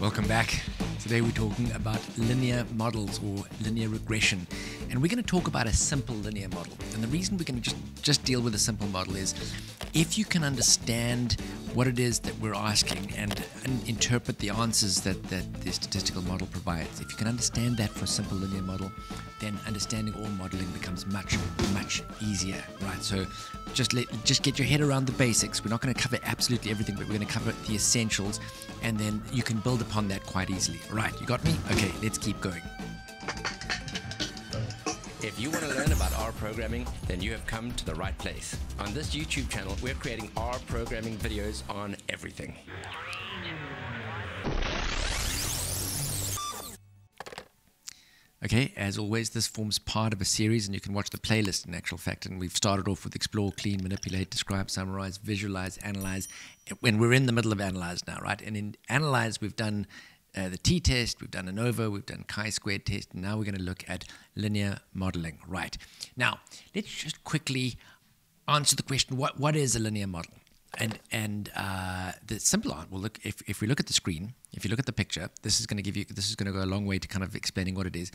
Welcome back. Today we're talking about linear models or linear regression. And we're going to talk about a simple linear model. And the reason we're going to just, just deal with a simple model is if you can understand what it is that we're asking and, and interpret the answers that, that the statistical model provides, if you can understand that for a simple linear model, then understanding all modeling becomes much, much easier, right? So just let, just get your head around the basics. We're not going to cover absolutely everything, but we're going to cover the essentials, and then you can build upon that quite easily. Right, you got me? Okay, let's keep going. If you want to learn about R programming, then you have come to the right place. On this YouTube channel, we're creating R programming videos on everything. Okay, as always, this forms part of a series, and you can watch the playlist in actual fact. And we've started off with explore, clean, manipulate, describe, summarize, visualize, analyze. When we're in the middle of analyze now, right? And in analyze, we've done uh, the t test, we've done ANOVA, we've done chi-squared test, and now we're going to look at linear modeling. Right. Now, let's just quickly answer the question, what, what is a linear model? And, and uh, the simple answer, well, look, if, if we look at the screen, if you look at the picture, this is going to give you, this is going to go a long way to kind of explaining what it is.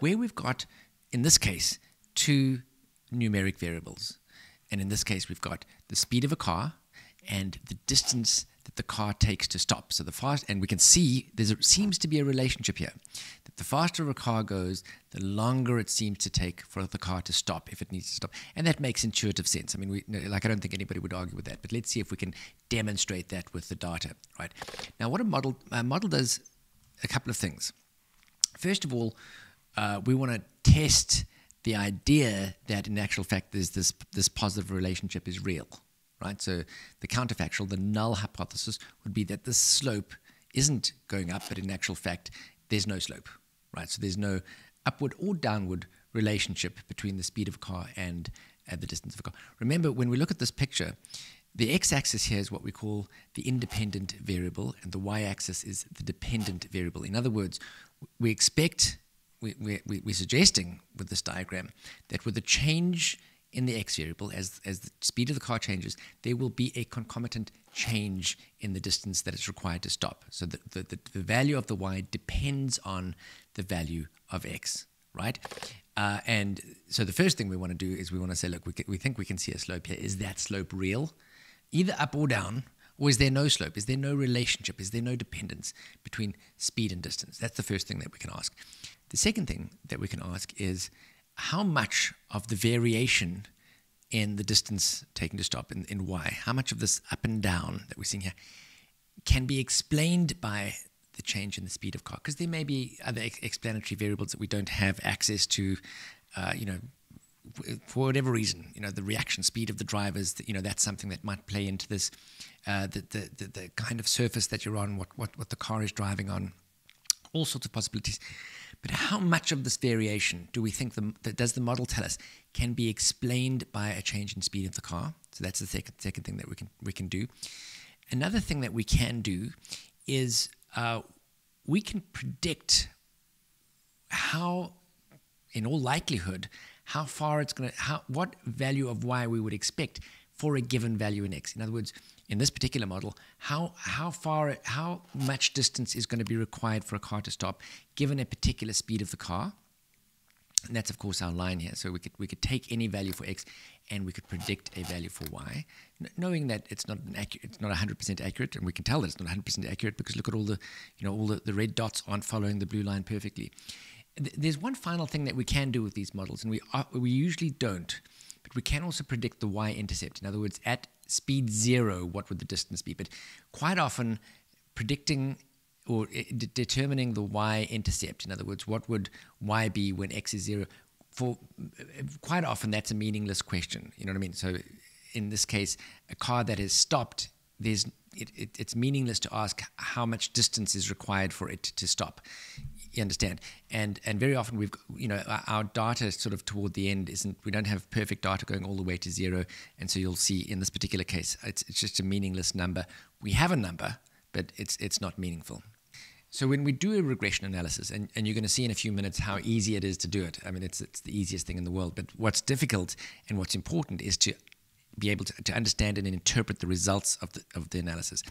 Where we've got, in this case, two numeric variables. And in this case, we've got the speed of a car and the distance that the car takes to stop. So the fast, and we can see there seems to be a relationship here. That the faster a car goes, the longer it seems to take for the car to stop if it needs to stop, and that makes intuitive sense. I mean, we, like I don't think anybody would argue with that. But let's see if we can demonstrate that with the data. Right now, what a model a model does a couple of things. First of all, uh, we want to test the idea that in actual fact there's this this positive relationship is real right? So the counterfactual, the null hypothesis would be that the slope isn't going up, but in actual fact, there's no slope, right? So there's no upward or downward relationship between the speed of a car and uh, the distance of a car. Remember, when we look at this picture, the x-axis here is what we call the independent variable, and the y-axis is the dependent variable. In other words, we expect, we, we, we're suggesting with this diagram that with a change in the x variable, as, as the speed of the car changes, there will be a concomitant change in the distance that is required to stop. So the, the, the value of the y depends on the value of x, right? Uh, and so the first thing we want to do is we want to say, look, we, we think we can see a slope here. Is that slope real? Either up or down, or is there no slope? Is there no relationship? Is there no dependence between speed and distance? That's the first thing that we can ask. The second thing that we can ask is, how much of the variation in the distance taken to stop in, in y, how much of this up and down that we're seeing here can be explained by the change in the speed of car? Because there may be other ex- explanatory variables that we don't have access to, uh, you know, for whatever reason, you know, the reaction speed of the drivers, you know, that's something that might play into this, uh, the, the, the, the kind of surface that you're on, what, what, what the car is driving on, all sorts of possibilities. But how much of this variation do we think the, does the model tell us can be explained by a change in speed of the car? So that's the second, second thing that we can we can do. Another thing that we can do is uh, we can predict how, in all likelihood, how far it's going to, how what value of y we would expect for a given value in x. In other words, in this particular model, how, how far, how much distance is going to be required for a car to stop given a particular speed of the car. And that's of course our line here. So we could we could take any value for x, and we could predict a value for y, knowing that it's not an accurate, it's not 100% accurate, and we can tell that it's not 100% accurate because look at all the you know all the, the red dots aren't following the blue line perfectly. There's one final thing that we can do with these models, and we are, we usually don't, but we can also predict the y-intercept. In other words, at speed zero, what would the distance be? But quite often, predicting or eh, determining the y-intercept, in other words, what would y be when x is zero, for eh, quite often that's a meaningless question. You know what I mean? So in this case, a car that has stopped, there's it, it, it's meaningless to ask how much distance is required for it to stop. You understand? And and very often we've you know our data sort of toward the end isn't we don't have perfect data going all the way to zero, and so you'll see in this particular case it's it's just a meaningless number. We have a number, but it's it's not meaningful. So when we do a regression analysis, and, and you're going to see in a few minutes how easy it is to do it. I mean, it's it's the easiest thing in the world. But what's difficult and what's important is to be able to, to understand and interpret the results of the, of the analysis.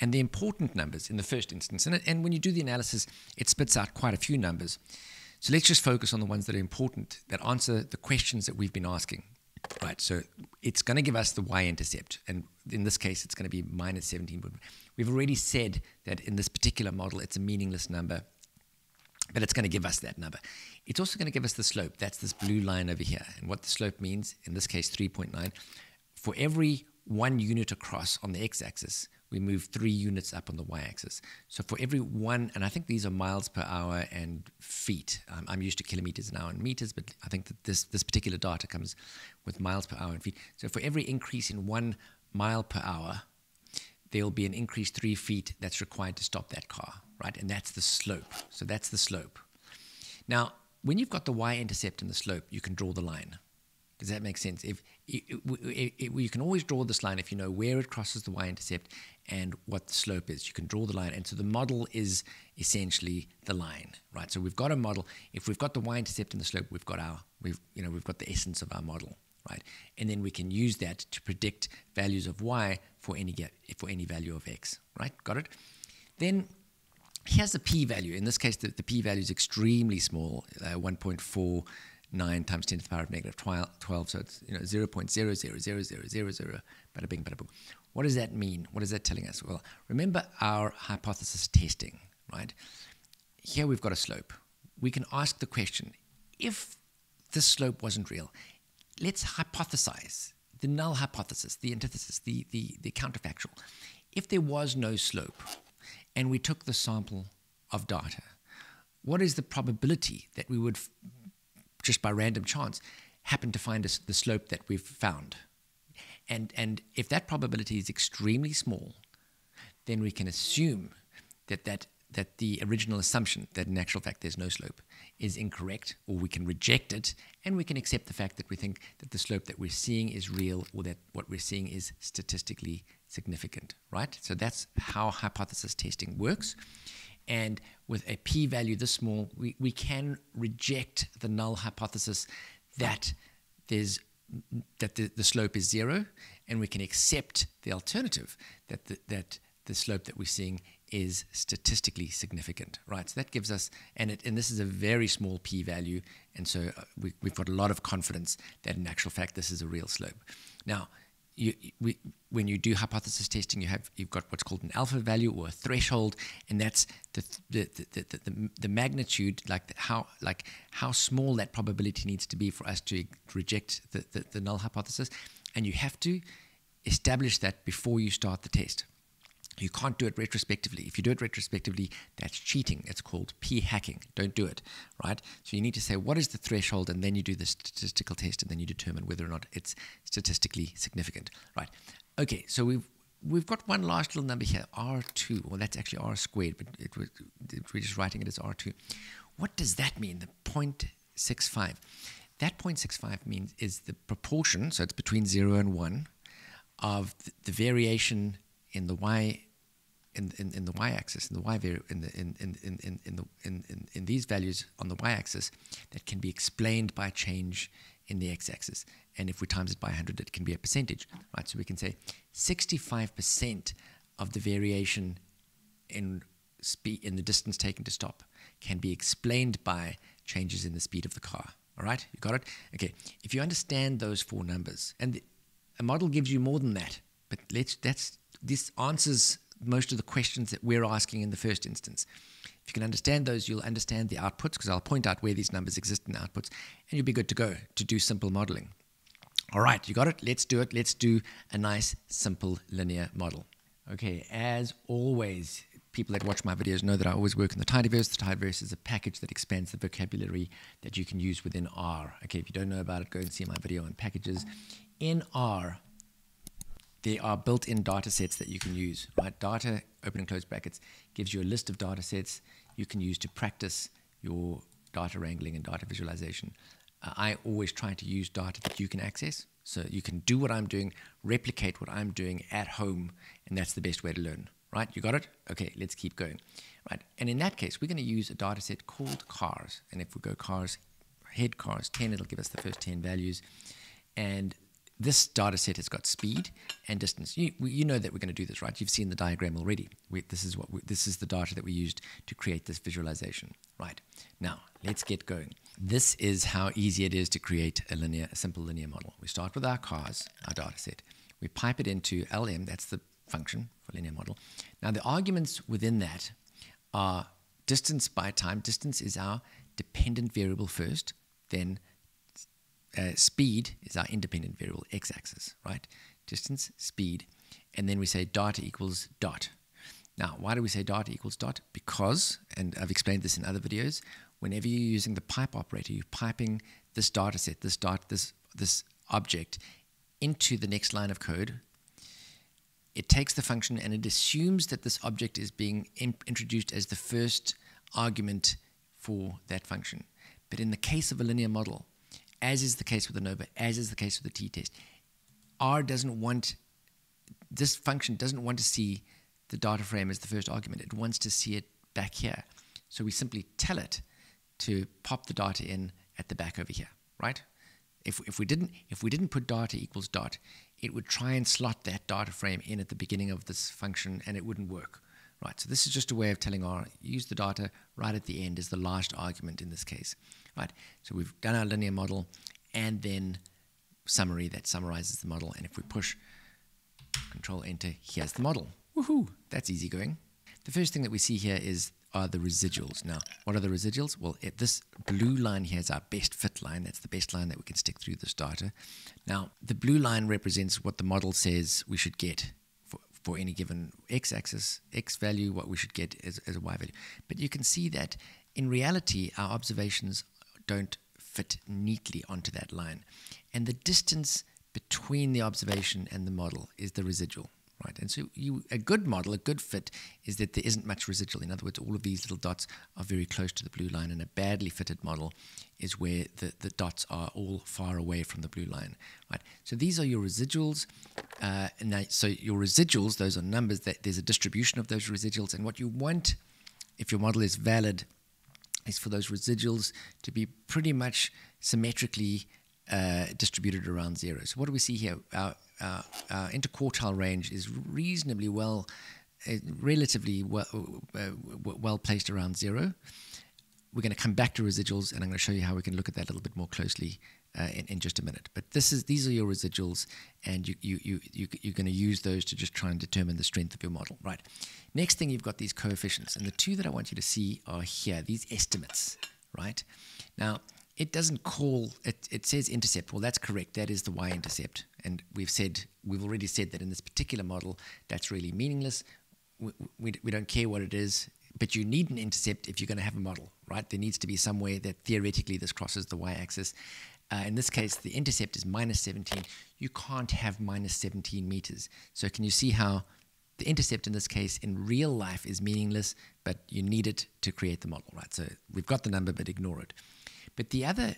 And the important numbers in the first instance, and, and when you do the analysis, it spits out quite a few numbers. So let's just focus on the ones that are important, that answer the questions that we've been asking. Right, so it's going to give us the y-intercept, and in this case, it's going to be minus 17. We've already said that in this particular model, it's a meaningless number, but it's going to give us that number. It's also going to give us the slope. That's this blue line over here. And what the slope means, in this case, 3.9, for every one unit across on the x-axis, we move three units up on the y-axis. So for every one, and I think these are miles per hour and feet. Um, I'm used to kilometers an hour and meters, but I think that this, this particular data comes with miles per hour and feet. So for every increase in one mile per hour, there'll be an increase three feet that's required to stop that car, right? And that's the slope. So that's the slope. Now, when you've got the y-intercept and the slope, you can draw the line. Does that make sense? If it, it, it, you can always draw this line if you know where it crosses the y-intercept and what the slope is. You can draw the line, and so the model is essentially the line, right? So we've got a model. If we've got the y-intercept and the slope, we've got our we've you know we've got the essence of our model, right? And then we can use that to predict values of y for any for any value of x, right? Got it? Then here's the p-value. In this case, the, the p-value is extremely small, uh, 1.4 9 times 10 to the power of negative 12, so it's you know 0.000000, bada bing, bada boom. What does that mean? What is that telling us? Well, remember our hypothesis testing, right? Here we've got a slope. We can ask the question, if this slope wasn't real, let's hypothesize the null hypothesis, the antithesis, the, the, the counterfactual. If there was no slope and we took the sample of data, what is the probability that we would just by random chance, happen to find us the slope that we've found. And, and if that probability is extremely small, then we can assume that, that, that the original assumption that in actual fact there's no slope is incorrect, or we can reject it, and we can accept the fact that we think that the slope that we're seeing is real, or that what we're seeing is statistically significant, right? So that's how hypothesis testing works. And with a p value this small, we, we can reject the null hypothesis that there's that the, the slope is zero, and we can accept the alternative that the, that the slope that we're seeing is statistically significant, right? So that gives us, and it, and this is a very small p-value, and so uh, we, we've got a lot of confidence that in actual fact this is a real slope. Now, you, we, when you do hypothesis testing, you have you've got what's called an alpha value or a threshold, and that's the the, the, the, the, the magnitude, like how like how small that probability needs to be for us to reject the, the, the null hypothesis, and you have to establish that before you start the test. You can't do it retrospectively. If you do it retrospectively, that's cheating. It's called p hacking. Don't do it, right? So you need to say what is the threshold, and then you do the statistical test, and then you determine whether or not it's statistically significant, right? Okay, so we've we've got one last little number here, r2. Well, that's actually r squared, but it, we're just writing it as r2. What does that mean? The 0.65. That 0.65 means is the proportion, so it's between 0 and 1, of the, the variation in the y in, in, in the y-axis, in the y in the in, in, in, in, the, in, in, in these values on the y-axis that can be explained by change in the x-axis. And if we times it by 100, it can be a percentage, right? So we can say 65% of the variation in speed in the distance taken to stop can be explained by changes in the speed of the car. All right, you got it. Okay, if you understand those four numbers, and the, a model gives you more than that, but let's that's this answers most of the questions that we're asking in the first instance. If you can understand those, you'll understand the outputs because I'll point out where these numbers exist in the outputs, and you'll be good to go to do simple modeling. All right, you got it? Let's do it. Let's do a nice, simple linear model. Okay, as always, people that watch my videos know that I always work in the Tidyverse. The Tidyverse is a package that expands the vocabulary that you can use within R. Okay, if you don't know about it, go and see my video on packages. In R, there are built-in data sets that you can use, right? Data, open and close brackets, gives you a list of data sets you can use to practice your data wrangling and data visualization. Uh, I always try to use data that you can access. So you can do what I'm doing, replicate what I'm doing at home, and that's the best way to learn, right? You got it? Okay, let's keep going, right? And in that case, we're going to use a data set called cars. And if we go cars, head cars 10, it'll give us the first 10 values. And this data set has got speed and distance. You, you know that we're going to do this, right? You've seen the diagram already. We, this is what we, this is the data that we used to create this visualization, right? Now let's get going. This is how easy it is to create a linear, a simple linear model. We start with our cars, our data set. We pipe it into LM. That's the function for linear model. Now the arguments within that are distance by time. Distance is our dependent variable first, then uh, speed is our independent variable, x-axis, right? Distance, speed, and then we say dot equals dot. Now, why do we say dot equals dot? Because, and I've explained this in other videos, whenever you're using the pipe operator, you're piping this data set, this dot, this this object into the next line of code. It takes the function and it assumes that this object is being in, introduced as the first argument for that function. But in the case of a linear model, as is the case with ANOVA, as is the case with the t-test. R doesn't want, this function doesn't want to see the data frame as the first argument. It wants to see it back here. So we simply tell it to pop the data in at the back over here, right? If, if, we didn't, if we didn't put data equals dot, it would try and slot that data frame in at the beginning of this function and it wouldn't work. Right, so this is just a way of telling R, use the data right at the end as the last argument in this case. Right, so we've done our linear model and then summary that summarizes the model. And if we push Control Enter, here's the model. Woohoo, that's easy going. The first thing that we see here is are the residuals. Now, what are the residuals? Well, this blue line here is our best fit line. That's the best line that we can stick through this data. Now, the blue line represents what the model says we should get for any given x-axis, x value, what we should get as, as a y value. But you can see that in reality, our observations don't fit neatly onto that line. And the distance between the observation and the model is the residual right? And so you, a good model, a good fit is that there isn't much residual. In other words, all of these little dots are very close to the blue line, and a badly fitted model is where the, the dots are all far away from the blue line, right? So these are your residuals. Uh, now, so your residuals, those are numbers that there's a distribution of those residuals, and what you want, if your model is valid, is for those residuals to be pretty much symmetrically uh, distributed around zero. So what do we see here? Our, our, our interquartile range is reasonably well, uh, relatively well, uh, well placed around zero. We're going to come back to residuals, and I'm going to show you how we can look at that a little bit more closely uh, in, in, just a minute. But this is these are your residuals, and you, you, you, you, you're going to use those to just try and determine the strength of your model. Right. Next thing, you've got these coefficients, and the two that I want you to see are here, these estimates. Right. Now, it doesn't call it, it says intercept. Well that's correct. That is the y-intercept and we've said we've already said that in this particular model that's really meaningless. We, we, we don't care what it is but you need an intercept if you're going to have a model right? There needs to be some way that theoretically this crosses the y-axis. Uh, in this case the intercept is minus 17 you can't have minus 17 meters. So can you see how the intercept in this case in real life is meaningless but you need it to create the model right? So we've got the number but ignore it but the other,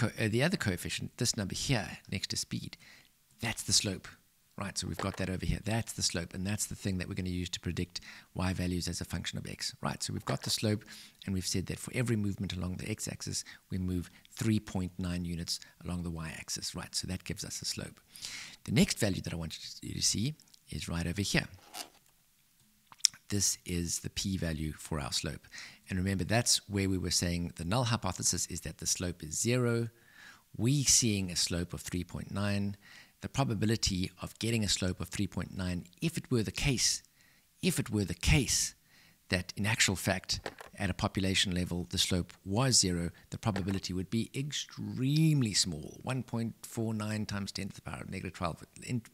uh, the other coefficient, this number here next to speed, that's the slope, right? So we've got that over here. That's the slope, and that's the thing that we're going to use to predict y values as a function of x, right? So we've got the slope, and we've said that for every movement along the x-axis, we move 3.9 units along the y-axis, right? So that gives us a slope. The next value that I want you to see is right over here this is the p-value for our slope. And remember, that's where we were saying the null hypothesis is that the slope is zero. We seeing a slope of 3.9. The probability of getting a slope of 3.9, if it were the case, if it were the case that in actual fact, at a population level, the slope was zero, the probability would be extremely small 1.49 times 10 to the power of negative 12,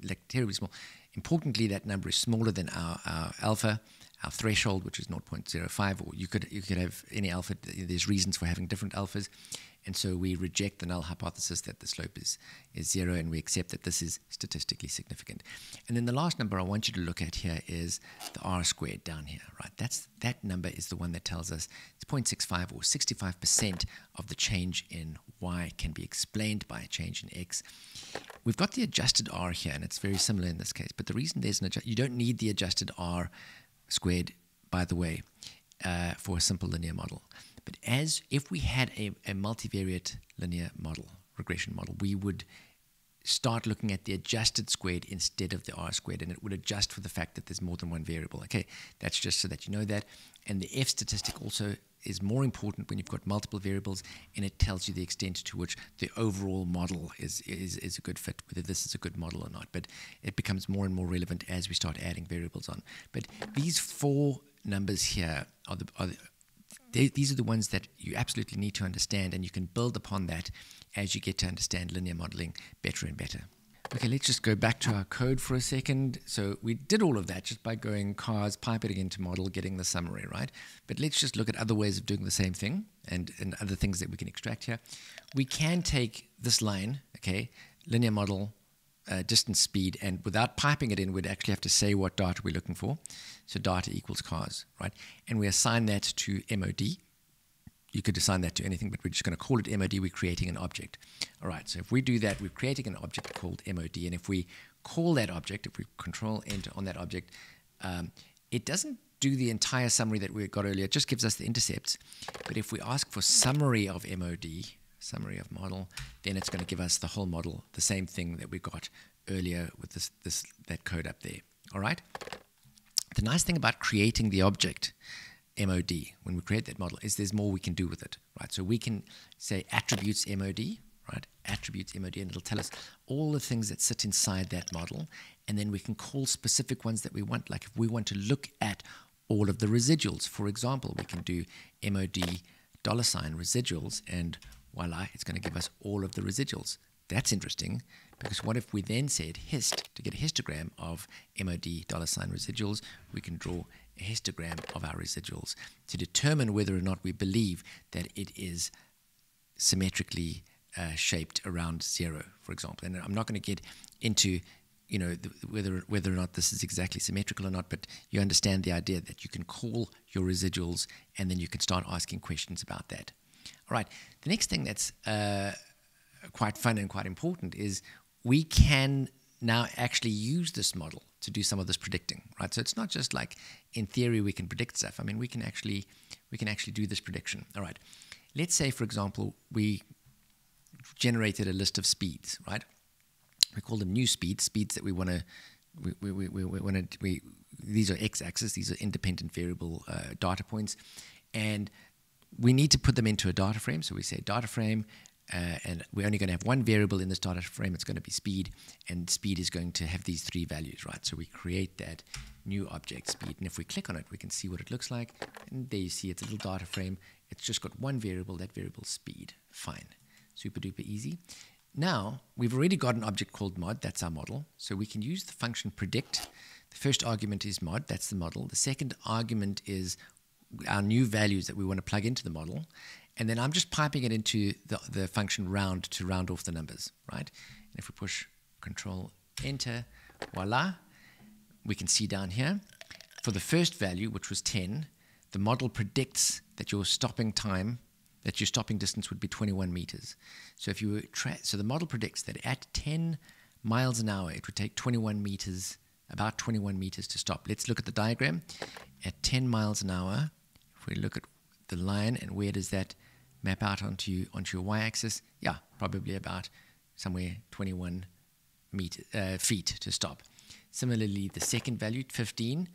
like terribly small. Importantly, that number is smaller than our, our alpha our threshold, which is 0.05, or you could you could have any alpha. There's reasons for having different alphas, and so we reject the null hypothesis that the slope is is zero, and we accept that this is statistically significant. And then the last number I want you to look at here is the r squared down here, right? That's that number is the one that tells us it's 0.65 or 65 percent of the change in y can be explained by a change in x. We've got the adjusted r here, and it's very similar in this case. But the reason there's an adjust, you don't need the adjusted r squared, by the way, uh, for a simple linear model. But as if we had a, a multivariate linear model, regression model, we would start looking at the adjusted squared instead of the r squared, and it would adjust for the fact that there's more than one variable. Okay, that's just so that you know that. And the f statistic also is more important when you've got multiple variables, and it tells you the extent to which the overall model is, is, is a good fit, whether this is a good model or not. But it becomes more and more relevant as we start adding variables on. But these four numbers here are the, are the they, these are the ones that you absolutely need to understand, and you can build upon that as you get to understand linear modeling better and better. Okay, let's just go back to our code for a second. So we did all of that just by going cars, piping it into model, getting the summary, right? But let's just look at other ways of doing the same thing and, and other things that we can extract here. We can take this line, okay, linear model, uh, distance speed, and without piping it in, we'd actually have to say what data we're looking for. So data equals cars, right? And we assign that to MOD, you could assign that to anything, but we're just going to call it MOD. We're creating an object. All right, so if we do that, we're creating an object called MOD. And if we call that object, if we control enter on that object, um, it doesn't do the entire summary that we got earlier. It just gives us the intercepts. But if we ask for summary of MOD, summary of model, then it's going to give us the whole model, the same thing that we got earlier with this, this that code up there. All right. The nice thing about creating the object MOD, when we create that model, is there's more we can do with it, right? So we can say attributes MOD, right? Attributes MOD, and it'll tell us all the things that sit inside that model, and then we can call specific ones that we want. Like if we want to look at all of the residuals, for example, we can do MOD dollar sign residuals, and voila, it's going to give us all of the residuals. That's interesting because what if we then said hist to get a histogram of MOD dollar sign residuals? We can draw a histogram of our residuals to determine whether or not we believe that it is symmetrically uh, shaped around zero, for example. And I'm not going to get into you know the, whether whether or not this is exactly symmetrical or not, but you understand the idea that you can call your residuals and then you can start asking questions about that. All right. The next thing that's uh, quite fun and quite important is we can now actually use this model to do some of this predicting, right? So it's not just like in theory we can predict stuff. I mean, we can actually we can actually do this prediction. All right. Let's say, for example, we generated a list of speeds, right? We call them new speeds, speeds that we want to we, we, we, we want to we these are x-axis, these are independent variable uh, data points, and we need to put them into a data frame. So we say data frame, uh, and we're only going to have one variable in this data frame. It's going to be speed, and speed is going to have these three values, right? So we create that new object speed, and if we click on it, we can see what it looks like. And there you see it's a little data frame. It's just got one variable, that variable speed. Fine, super duper easy. Now we've already got an object called mod. That's our model. So we can use the function predict. The first argument is mod. That's the model. The second argument is our new values that we want to plug into the model. And then I'm just piping it into the, the function round to round off the numbers, right? And if we push Control Enter, voila, we can see down here, for the first value, which was 10, the model predicts that your stopping time, that your stopping distance would be 21 meters. So if you were so the model predicts that at 10 miles an hour, it would take 21 meters, about 21 meters to stop. Let's look at the diagram. At 10 miles an hour, we look at the line and where does that map out onto onto your y-axis, yeah, probably about somewhere 21 meter, uh, feet to stop. Similarly, the second value, 15,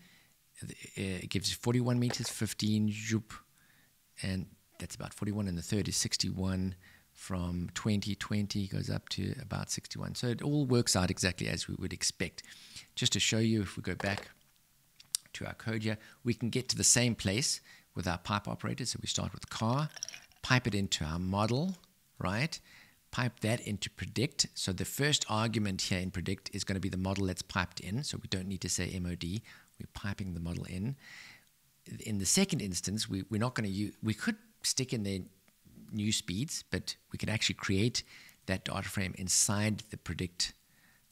uh, it gives 41 meters, 15 zoop, and that's about 41. And the third is 61 from 2020 goes up to about 61. So it all works out exactly as we would expect. Just to show you, if we go back to our code here, we can get to the same place with our pipe operator. So we start with car, pipe it into our model, right? Pipe that into predict. So the first argument here in predict is going to be the model that's piped in. So we don't need to say MOD. We're piping the model in. In the second instance, we, we're not going to use, we could stick in there new speeds, but we can actually create that data frame inside the predict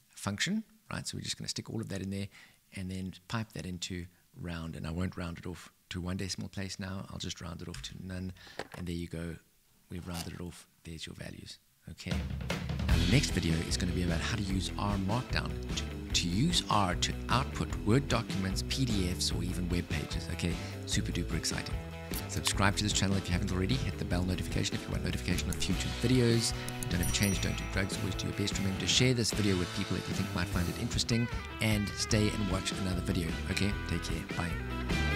function, right? So we're just going to stick all of that in there and then pipe that into round, and I won't round it off to one decimal place now. I'll just round it off to none, and there you go. We've rounded it off. There's your values. Okay. Now the next video is going to be about how to use R Markdown to, to use R to output Word documents, PDFs, or even web pages. Okay, super duper exciting. Subscribe to this channel if you haven't already. Hit the bell notification if you want notification of future videos. Don't ever change, don't do drugs, always do your best. Remember to share this video with people that you think might find it interesting and stay and watch another video. Okay, take care. Bye.